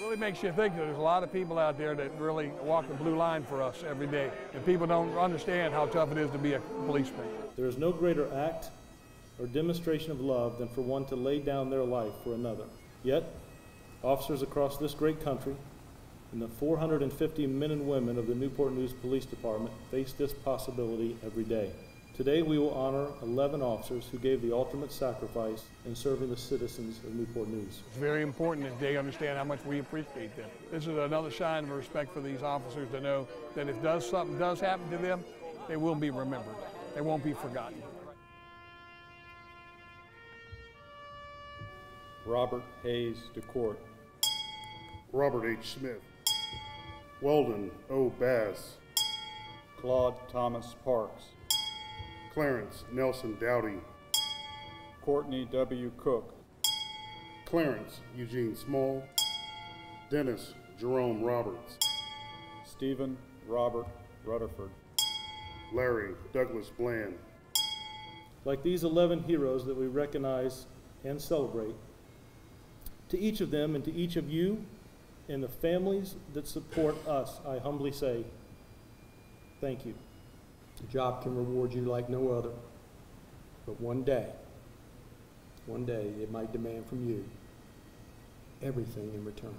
Really makes you think that there's a lot of people out there that really walk the blue line for us every day. And people don't understand how tough it is to be a policeman. There is no greater act or demonstration of love than for one to lay down their life for another. Yet, officers across this great country and the 450 men and women of the Newport News Police Department face this possibility every day. Today, we will honor 11 officers who gave the ultimate sacrifice in serving the citizens of Newport News. It's very important that they understand how much we appreciate them. This is another sign of respect for these officers to know that if does something does happen to them, they will be remembered. They won't be forgotten. Robert Hayes DeCourt, Robert H. Smith, Weldon O. Bass, Claude Thomas Parks, Clarence Nelson Dowdy, Courtney W. Cook, Clarence Eugene Small, Dennis Jerome Roberts, Stephen Robert Rutherford, Larry Douglas Bland, Like these 11 heroes that we recognize and celebrate, to each of them and to each of you and the families that support us, I humbly say, thank you. The job can reward you like no other. But one day, one day, it might demand from you everything in return.